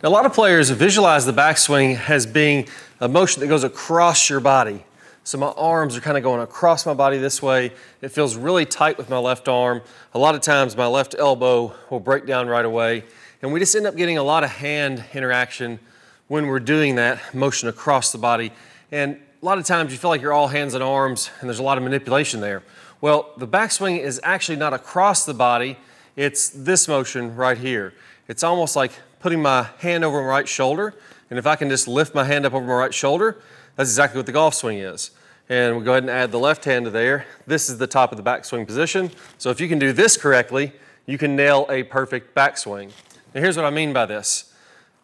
A lot of players visualize the backswing as being a motion that goes across your body. So my arms are kind of going across my body this way. It feels really tight with my left arm. A lot of times my left elbow will break down right away. And we just end up getting a lot of hand interaction when we're doing that motion across the body. And a lot of times you feel like you're all hands and arms and there's a lot of manipulation there. Well, the backswing is actually not across the body. It's this motion right here. It's almost like putting my hand over my right shoulder, and if I can just lift my hand up over my right shoulder, that's exactly what the golf swing is. And we'll go ahead and add the left hand to there. This is the top of the backswing position. So if you can do this correctly, you can nail a perfect backswing. Now here's what I mean by this.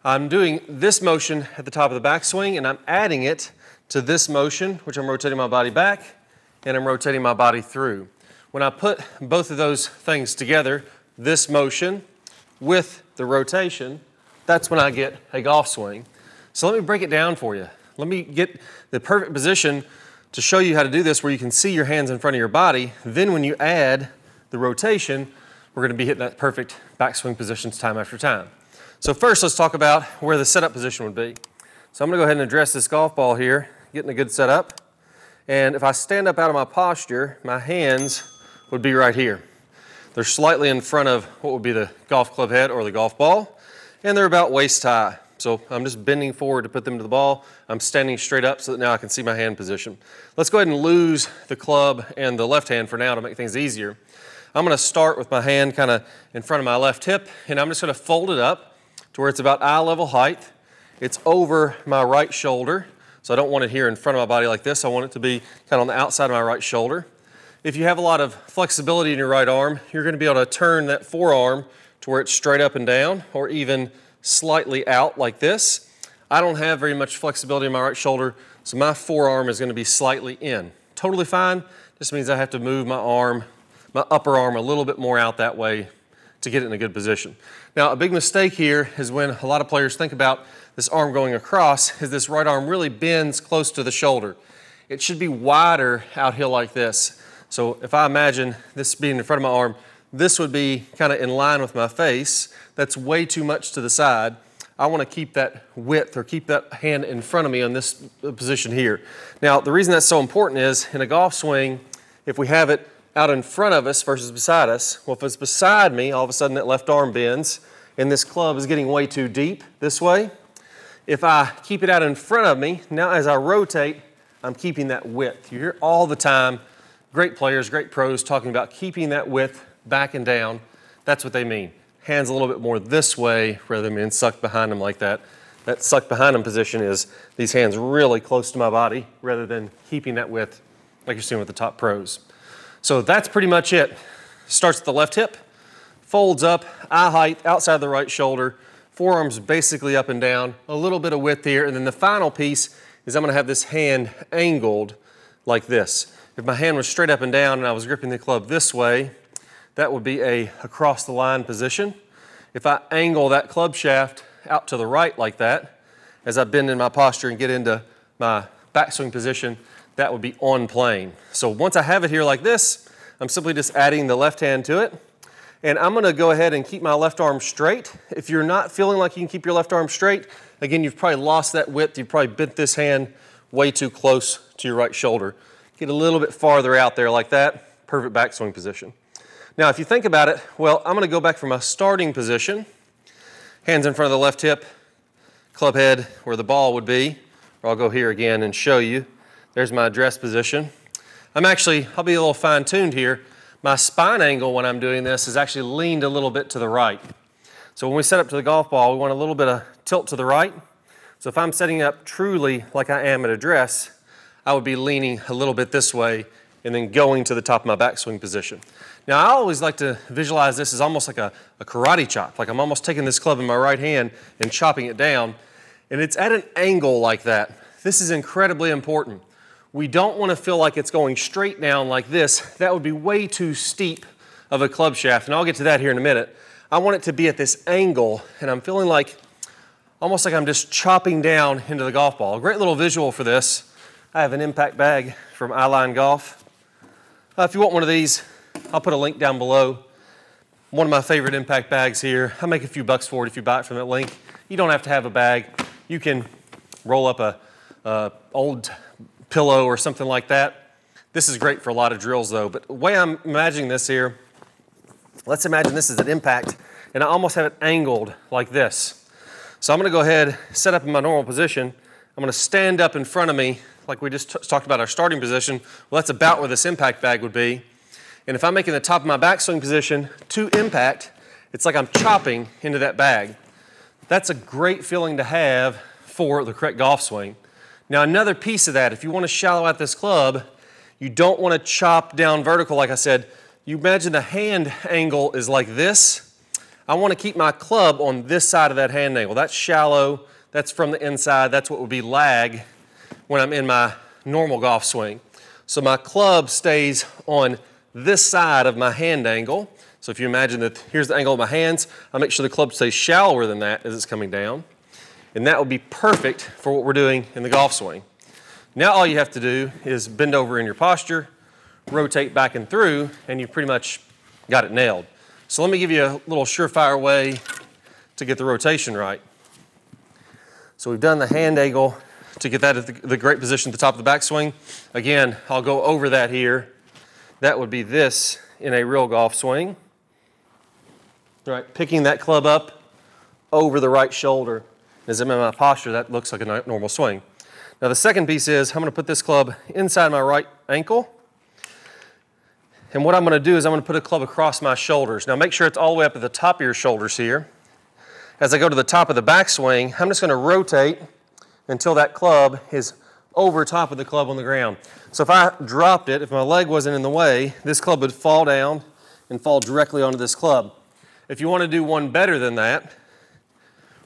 I'm doing this motion at the top of the backswing and I'm adding it to this motion, which I'm rotating my body back and I'm rotating my body through. When I put both of those things together, this motion with the rotation, that's when I get a golf swing. So let me break it down for you. Let me get the perfect position to show you how to do this where you can see your hands in front of your body. Then when you add the rotation, we're gonna be hitting that perfect backswing positions time after time. So first, let's talk about where the setup position would be. So I'm gonna go ahead and address this golf ball here, getting a good setup. And if I stand up out of my posture, my hands would be right here. They're slightly in front of what would be the golf club head or the golf ball, and they're about waist high. So I'm just bending forward to put them to the ball. I'm standing straight up so that now I can see my hand position. Let's go ahead and lose the club and the left hand for now to make things easier. I'm gonna start with my hand kind of in front of my left hip, and I'm just gonna fold it up to where it's about eye level height. It's over my right shoulder, so I don't want it here in front of my body like this. I want it to be kind of on the outside of my right shoulder. If you have a lot of flexibility in your right arm, you're gonna be able to turn that forearm to where it's straight up and down or even slightly out like this. I don't have very much flexibility in my right shoulder, so my forearm is gonna be slightly in. Totally fine, just means I have to move my arm, my upper arm a little bit more out that way to get it in a good position. Now, a big mistake here is when a lot of players think about this arm going across, is this right arm really bends close to the shoulder. It should be wider out here like this. So if I imagine this being in front of my arm, this would be kind of in line with my face. That's way too much to the side. I want to keep that width or keep that hand in front of me on this uh, position here. Now, the reason that's so important is in a golf swing, if we have it out in front of us versus beside us, well, if it's beside me, all of a sudden that left arm bends and this club is getting way too deep this way. If I keep it out in front of me, now as I rotate, I'm keeping that width. You hear all the time great players, great pros talking about keeping that width back and down. That's what they mean. Hands a little bit more this way rather than being sucked behind them like that. That sucked behind them position is these hands really close to my body rather than keeping that width like you're seeing with the top pros. So that's pretty much it. Starts at the left hip, folds up, eye height, outside the right shoulder, forearms basically up and down, a little bit of width here, and then the final piece is I'm gonna have this hand angled like this. If my hand was straight up and down and I was gripping the club this way, that would be a across the line position. If I angle that club shaft out to the right like that, as I bend in my posture and get into my backswing position, that would be on plane. So once I have it here like this, I'm simply just adding the left hand to it. And I'm gonna go ahead and keep my left arm straight. If you're not feeling like you can keep your left arm straight, again, you've probably lost that width. You've probably bent this hand way too close to your right shoulder. Get a little bit farther out there like that, perfect backswing position. Now, if you think about it, well, I'm gonna go back from a starting position, hands in front of the left hip, club head where the ball would be, or I'll go here again and show you. There's my address position. I'm actually, I'll be a little fine tuned here. My spine angle when I'm doing this is actually leaned a little bit to the right. So when we set up to the golf ball, we want a little bit of tilt to the right. So if I'm setting up truly like I am at address, I would be leaning a little bit this way and then going to the top of my backswing position. Now, I always like to visualize this as almost like a, a, karate chop, like I'm almost taking this club in my right hand and chopping it down, and it's at an angle like that. This is incredibly important. We don't want to feel like it's going straight down like this. That would be way too steep of a club shaft, and I'll get to that here in a minute. I want it to be at this angle, and I'm feeling like almost like I'm just chopping down into the golf ball. A great little visual for this I have an impact bag from Eyeline Golf. Uh, if you want one of these, I'll put a link down below. one of my favorite impact bags here. I make a few bucks for it if you buy it from that link. You don't have to have a bag. You can roll up a, a old pillow or something like that. This is great for a lot of drills though, but the way I'm imagining this here, let's imagine this is an impact and I almost have it angled like this. So I'm gonna go ahead, set up in my normal position. I'm gonna stand up in front of me like we just talked about our starting position. Well, that's about where this impact bag would be. And if I'm making the top of my backswing position to impact, it's like I'm chopping into that bag. That's a great feeling to have for the correct golf swing. Now, another piece of that, if you want to shallow out this club, you don't want to chop down vertical, like I said. You imagine the hand angle is like this. I want to keep my club on this side of that hand angle. That's shallow, that's from the inside, that's what would be lag when I'm in my normal golf swing. So my club stays on this side of my hand angle. So if you imagine that here's the angle of my hands, I make sure the club stays shallower than that as it's coming down. And that would be perfect for what we're doing in the golf swing. Now all you have to do is bend over in your posture, rotate back and through, and you pretty much got it nailed. So let me give you a little surefire way to get the rotation right. So we've done the hand angle to get that at the, the great position at the top of the backswing. Again, I'll go over that here. That would be this in a real golf swing. Right, picking that club up over the right shoulder. As I'm in my posture, that looks like a normal swing. Now the second piece is I'm gonna put this club inside my right ankle. And what I'm gonna do is I'm gonna put a club across my shoulders. Now make sure it's all the way up at the top of your shoulders here. As I go to the top of the backswing, I'm just gonna rotate until that club is over top of the club on the ground. So if I dropped it, if my leg wasn't in the way, this club would fall down and fall directly onto this club. If you want to do one better than that,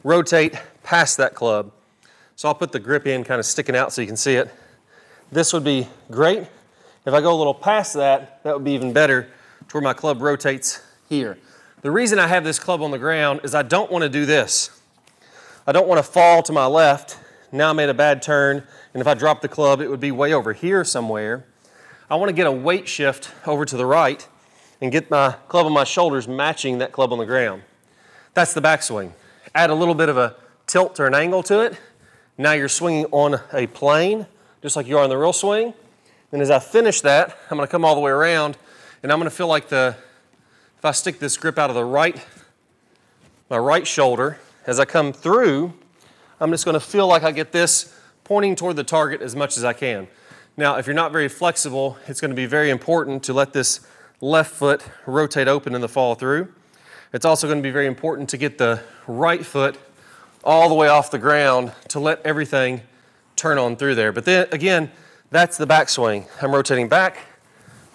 rotate past that club. So I'll put the grip in kind of sticking out so you can see it. This would be great. If I go a little past that, that would be even better to where my club rotates here. The reason I have this club on the ground is I don't want to do this. I don't want to fall to my left. Now I made a bad turn, and if I drop the club, it would be way over here somewhere. I want to get a weight shift over to the right and get my club on my shoulders matching that club on the ground. That's the backswing. Add a little bit of a tilt or an angle to it, now you're swinging on a plane, just like you are in the real swing. And as I finish that, I'm gonna come all the way around and I'm gonna feel like the, if I stick this grip out of the right, my right shoulder, as I come through, I'm just gonna feel like I get this pointing toward the target as much as I can. Now, if you're not very flexible, it's gonna be very important to let this left foot rotate open in the fall through. It's also gonna be very important to get the right foot all the way off the ground to let everything turn on through there. But then again, that's the backswing. I'm rotating back,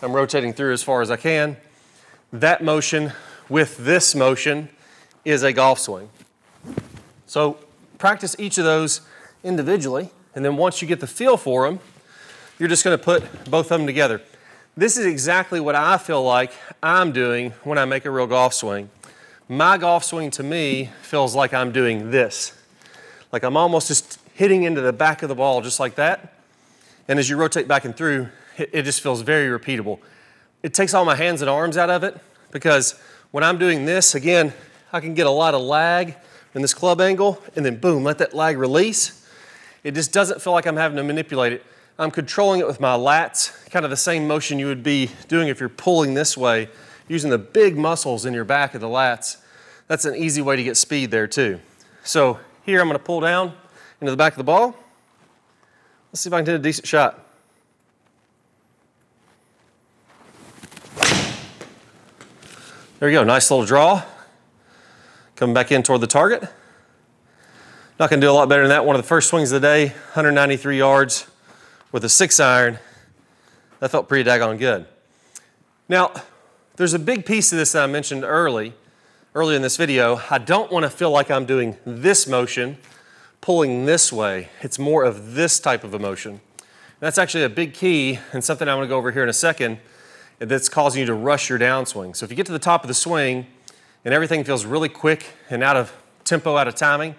I'm rotating through as far as I can. That motion with this motion is a golf swing. So practice each of those individually, and then once you get the feel for them, you're just gonna put both of them together. This is exactly what I feel like I'm doing when I make a real golf swing my golf swing to me feels like I'm doing this. Like I'm almost just hitting into the back of the ball just like that. And as you rotate back and through, it, it just feels very repeatable. It takes all my hands and arms out of it because when I'm doing this, again, I can get a lot of lag in this club angle and then boom, let that lag release. It just doesn't feel like I'm having to manipulate it. I'm controlling it with my lats, kind of the same motion you would be doing if you're pulling this way using the big muscles in your back of the lats, that's an easy way to get speed there too. So here I'm gonna pull down into the back of the ball. Let's see if I can hit a decent shot. There we go, nice little draw. Coming back in toward the target. Not gonna do a lot better than that. One of the first swings of the day, 193 yards with a six iron. That felt pretty daggone good. Now, there's a big piece of this that I mentioned early, earlier in this video. I don't want to feel like I'm doing this motion, pulling this way. It's more of this type of a motion. That's actually a big key and something I'm to go over here in a second that's causing you to rush your downswing. So if you get to the top of the swing and everything feels really quick and out of tempo, out of timing,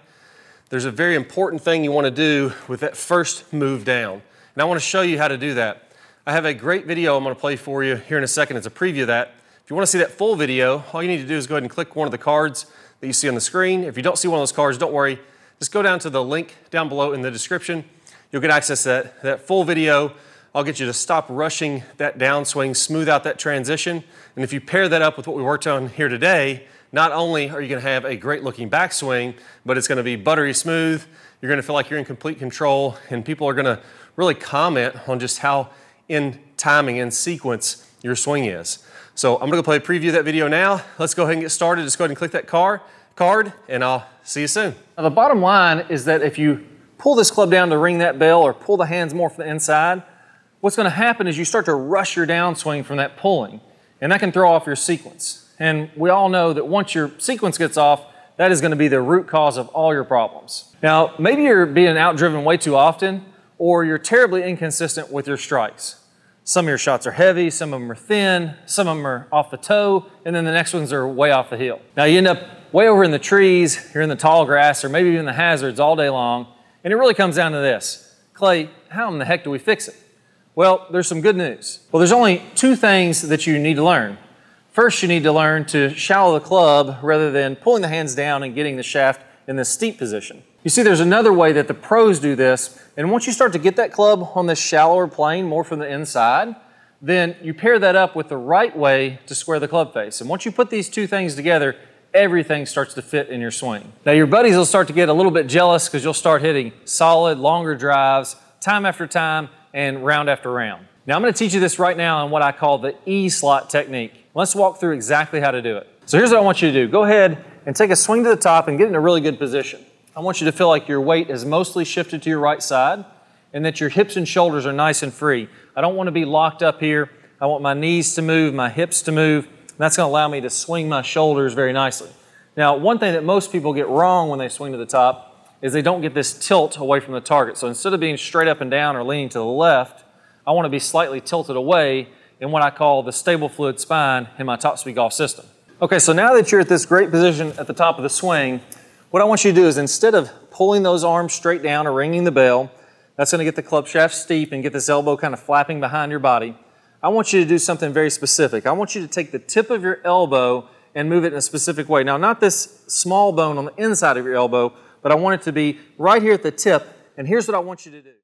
there's a very important thing you want to do with that first move down. And I want to show you how to do that. I have a great video I'm going to play for you here in a second. It's a preview of that If you want to see that full video, all you need to do is go ahead and click one of the cards that you see on the screen. If you don't see one of those cards, don't worry. Just go down to the link down below in the description. You'll get access to that, that full video. I'll get you to stop rushing that downswing, smooth out that transition. And if you pair that up with what we worked on here today, not only are you going to have a great looking backswing, but it's going to be buttery smooth. You're going to feel like you're in complete control, and people are going to really comment on just how in timing and sequence your swing is. So I'm to play a preview of that video now. Let's go ahead and get started. Just go ahead and click that car, card, and I'll see you soon. Now the bottom line is that if you pull this club down to ring that bell or pull the hands more from the inside, what's going to happen is you start to rush your downswing from that pulling, and that can throw off your sequence. And we all know that once your sequence gets off, that is going to be the root cause of all your problems. Now, maybe you're being outdriven way too often, or you're terribly inconsistent with your strikes. Some of your shots are heavy, some of them are thin, some of them are off the toe, and then the next ones are way off the heel. Now you end up way over in the trees, you're in the tall grass, or maybe even the hazards all day long, and it really comes down to this. Clay, how in the heck do we fix it? Well, there's some good news. Well, there's only two things that you need to learn. First, you need to learn to shallow the club rather than pulling the hands down and getting the shaft in this steep position. You see, there's another way that the pros do this, and once you start to get that club on this shallower plane, more from the inside, then you pair that up with the right way to square the club face. And once you put these two things together, everything starts to fit in your swing. Now your buddies will start to get a little bit jealous because you'll start hitting solid, longer drives, time after time, and round after round. Now I'm gonna teach you this right now on what I call the E-slot technique. Let's walk through exactly how to do it. So here's what I want you to do. Go ahead and take a swing to the top and get in a really good position. I want you to feel like your weight is mostly shifted to your right side and that your hips and shoulders are nice and free. I don't want to be locked up here. I want my knees to move, my hips to move. That's going to allow me to swing my shoulders very nicely. Now, one thing that most people get wrong when they swing to the top is they don't get this tilt away from the target. So instead of being straight up and down or leaning to the left, I want to be slightly tilted away in what I call the stable fluid spine in my top speed golf system. Okay, so now that you're at this great position at the top of the swing, what I want you to do is instead of pulling those arms straight down or ringing the bell, that's gonna get the club shaft steep and get this elbow kind of flapping behind your body. I want you to do something very specific. I want you to take the tip of your elbow and move it in a specific way. Now, not this small bone on the inside of your elbow, but I want it to be right here at the tip, and here's what I want you to do.